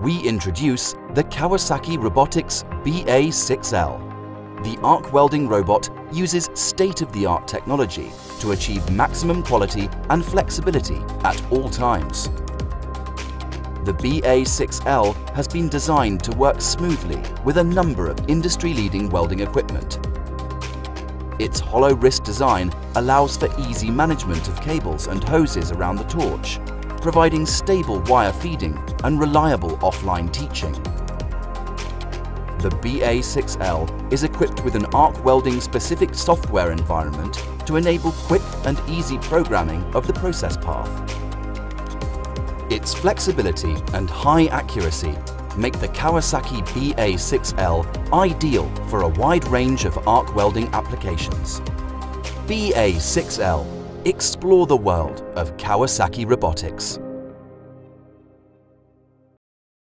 we introduce the Kawasaki Robotics BA6L. The arc welding robot uses state-of-the-art technology to achieve maximum quality and flexibility at all times. The BA6L has been designed to work smoothly with a number of industry-leading welding equipment. Its hollow wrist design allows for easy management of cables and hoses around the torch, providing stable wire feeding and reliable offline teaching. The BA6L is equipped with an arc welding specific software environment to enable quick and easy programming of the process path. Its flexibility and high accuracy make the Kawasaki BA6L ideal for a wide range of arc welding applications. BA6L. Explore the world of Kawasaki robotics.